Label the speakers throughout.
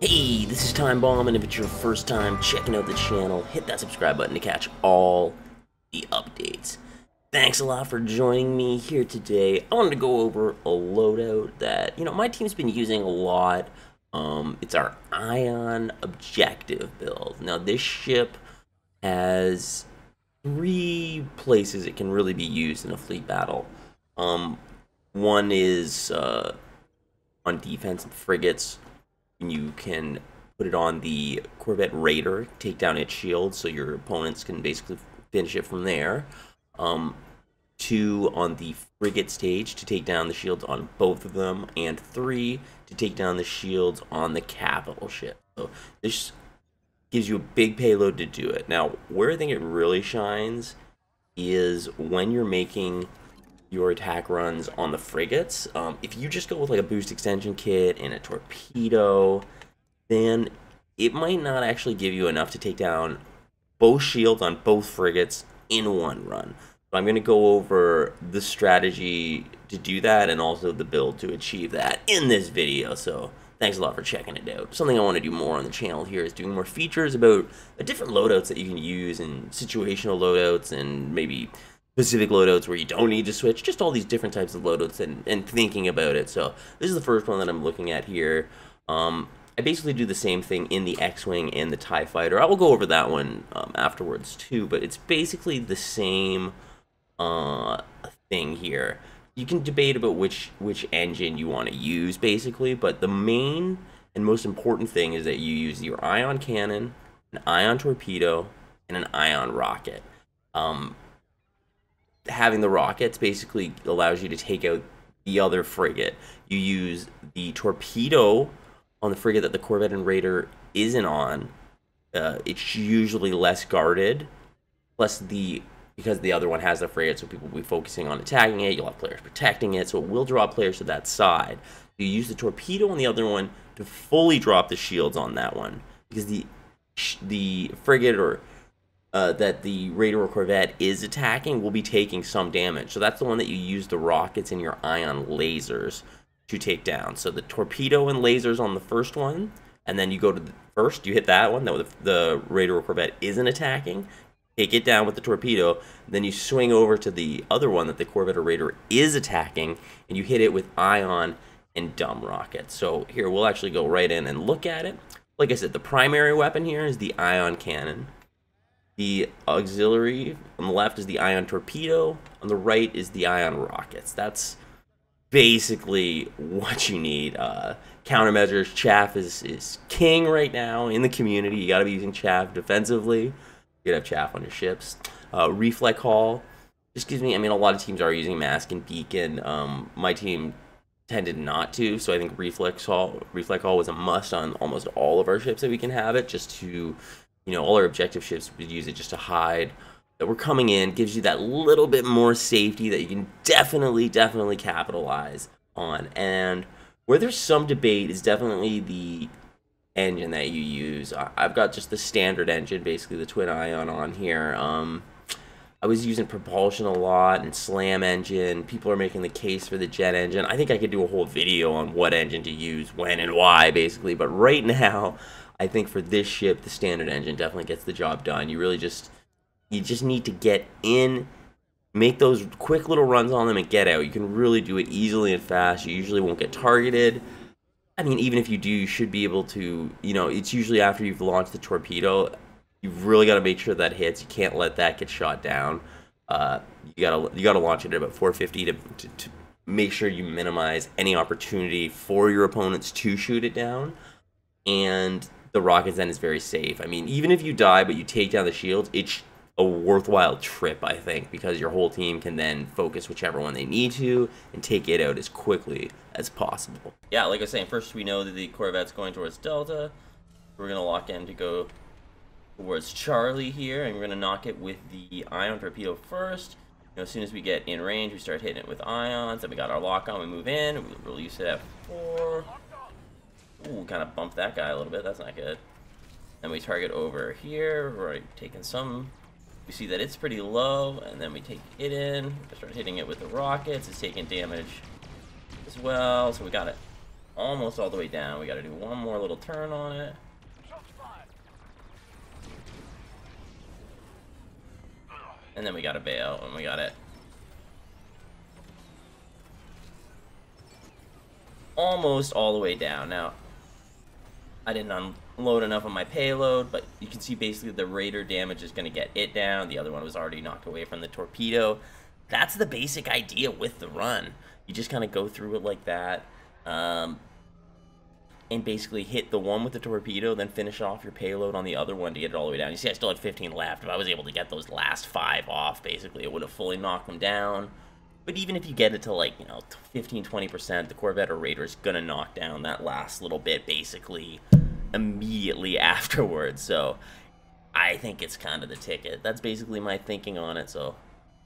Speaker 1: Hey, this is Time Bomb, and if it's your first time checking out the channel, hit that subscribe button to catch all the updates. Thanks a lot for joining me here today. I wanted to go over a loadout that, you know, my team's been using a lot. Um, it's our Ion Objective build. Now, this ship has three places it can really be used in a fleet battle. Um, one is uh, on defense and frigates. You can put it on the Corvette Raider, take down its shield, so your opponents can basically finish it from there. Um, two on the frigate stage to take down the shields on both of them, and three to take down the shields on the capital ship. So this gives you a big payload to do it. Now, where I think it really shines is when you're making your attack runs on the frigates. Um, if you just go with like a boost extension kit and a torpedo, then it might not actually give you enough to take down both shields on both frigates in one run. So I'm going to go over the strategy to do that and also the build to achieve that in this video. So thanks a lot for checking it out. Something I want to do more on the channel here is doing more features about different loadouts that you can use and situational loadouts and maybe specific loadouts where you don't need to switch, just all these different types of loadouts and, and thinking about it. So this is the first one that I'm looking at here. Um, I basically do the same thing in the X-Wing and the TIE Fighter. I will go over that one um, afterwards too, but it's basically the same uh, thing here. You can debate about which, which engine you want to use basically, but the main and most important thing is that you use your ion cannon, an ion torpedo, and an ion rocket. Um, having the rockets basically allows you to take out the other frigate. You use the torpedo on the frigate that the Corvette and Raider isn't on. Uh, it's usually less guarded. Plus the because the other one has the frigate, so people will be focusing on attacking it. You'll have players protecting it, so it will draw players to that side. You use the torpedo on the other one to fully drop the shields on that one because the the frigate or uh, that the Raider or Corvette is attacking will be taking some damage. So that's the one that you use the rockets and your ion lasers to take down. So the torpedo and lasers on the first one, and then you go to the first, you hit that one, that the Raider or Corvette isn't attacking, take it down with the torpedo, then you swing over to the other one that the Corvette or Raider is attacking, and you hit it with ion and dumb rockets. So here, we'll actually go right in and look at it. Like I said, the primary weapon here is the ion cannon. The auxiliary on the left is the ion torpedo. On the right is the ion rockets. That's basically what you need. Uh, countermeasures. Chaff is, is king right now in the community. You got to be using chaff defensively. You got to have chaff on your ships. Uh, reflect hull. Just gives me, I mean, a lot of teams are using mask and beacon. Um, my team tended not to, so I think reflex hull, reflect hull was a must on almost all of our ships that we can have it, just to you know, all our objective ships would use it just to hide that we're coming in, gives you that little bit more safety that you can definitely, definitely capitalize on. And where there's some debate is definitely the engine that you use. I've got just the standard engine, basically the twin ion on here. Um, I was using propulsion a lot and slam engine. People are making the case for the jet engine. I think I could do a whole video on what engine to use, when and why, basically. But right now, I think for this ship, the standard engine definitely gets the job done. You really just you just need to get in, make those quick little runs on them and get out. You can really do it easily and fast. You usually won't get targeted. I mean, even if you do, you should be able to, you know, it's usually after you've launched the torpedo. You've really got to make sure that hits. You can't let that get shot down. Uh, you gotta you gotta launch it at about 450 to, to, to make sure you minimize any opportunity for your opponents to shoot it down. And the rockets then is very safe. I mean, even if you die but you take down the shields, it's a worthwhile trip, I think, because your whole team can then focus whichever one they need to and take it out as quickly as possible. Yeah, like I was saying, first we know that the Corvette's going towards Delta. We're going to lock in to go towards Charlie here, and we're going to knock it with the Ion Torpedo first. You know, as soon as we get in range, we start hitting it with ions. Then we got our lock on, we move in, we release it at 4. Ooh, kind of bump that guy a little bit. That's not good. Then we target over here. We're taking some. We see that it's pretty low, and then we take it in. We start hitting it with the rockets. It's taking damage as well. So we got it almost all the way down. We gotta do one more little turn on it. And then we gotta bail, and we got it. Almost all the way down. Now, I didn't unload enough of my payload, but you can see basically the Raider damage is going to get it down. The other one was already knocked away from the torpedo. That's the basic idea with the run. You just kind of go through it like that. Um, and basically hit the one with the torpedo, then finish off your payload on the other one to get it all the way down. You see, I still had 15 left. If I was able to get those last five off, basically, it would have fully knocked them down. But even if you get it to like, you know, 15, 20%, the Corvette or Raider is going to knock down that last little bit basically immediately afterwards. So I think it's kind of the ticket. That's basically my thinking on it. So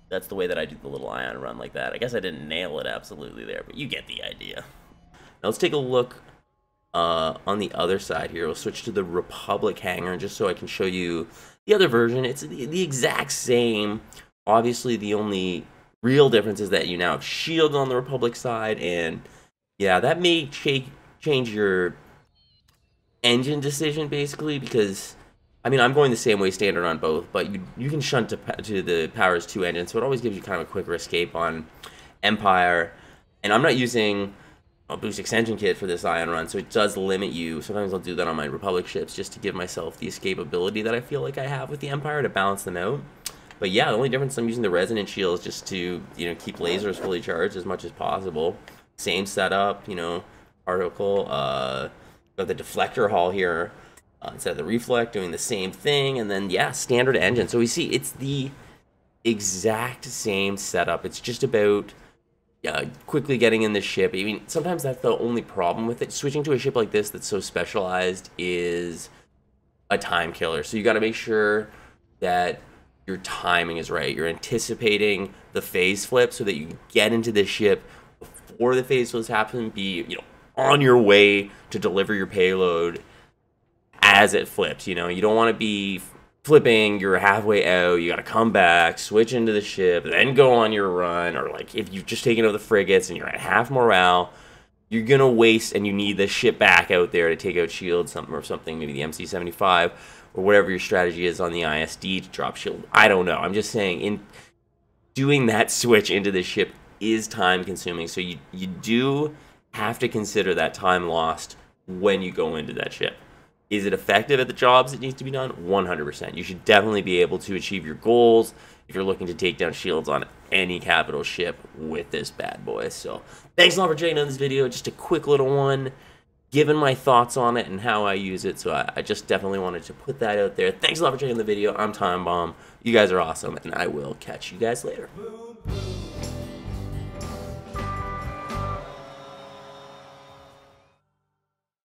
Speaker 1: that's the way that I do the little ion run like that. I guess I didn't nail it absolutely there, but you get the idea. Now let's take a look uh, on the other side here. We'll switch to the Republic hangar just so I can show you the other version. It's the, the exact same. Obviously, the only real difference is that you now have shields on the Republic side, and yeah, that may ch change your engine decision basically because I mean I'm going the same way standard on both, but you you can shunt to to the Powers two engine, so it always gives you kind of a quicker escape on Empire, and I'm not using a boost extension kit for this ion run, so it does limit you. Sometimes I'll do that on my Republic ships just to give myself the escapability that I feel like I have with the Empire to balance them out. But yeah, the only difference I'm using the resonant shields just to you know keep lasers fully charged as much as possible. Same setup, you know, particle. Uh, the deflector hull here uh, instead of the reflect, doing the same thing, and then yeah, standard engine. So we see it's the exact same setup. It's just about uh, quickly getting in the ship. I mean, sometimes that's the only problem with it. Switching to a ship like this that's so specialized is a time killer. So you got to make sure that your timing is right. You're anticipating the phase flip so that you get into the ship before the phase flips happen. Be you know on your way to deliver your payload as it flips. You know, you don't want to be flipping, you're halfway out, you gotta come back, switch into the ship, then go on your run, or like if you've just taken over the frigates and you're at half morale, you're gonna waste and you need the ship back out there to take out shields, something or something, maybe the MC75 or whatever your strategy is on the ISD to drop shield. I don't know. I'm just saying in doing that switch into the ship is time consuming. So you you do have to consider that time lost when you go into that ship. Is it effective at the jobs that needs to be done? 100%. You should definitely be able to achieve your goals if you're looking to take down shields on any capital ship with this bad boy. So thanks a lot for checking out this video. Just a quick little one, giving my thoughts on it and how I use it. So I, I just definitely wanted to put that out there. Thanks a lot for checking the video. I'm Time Bomb. You guys are awesome, and I will catch you guys later.